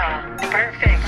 Perfect.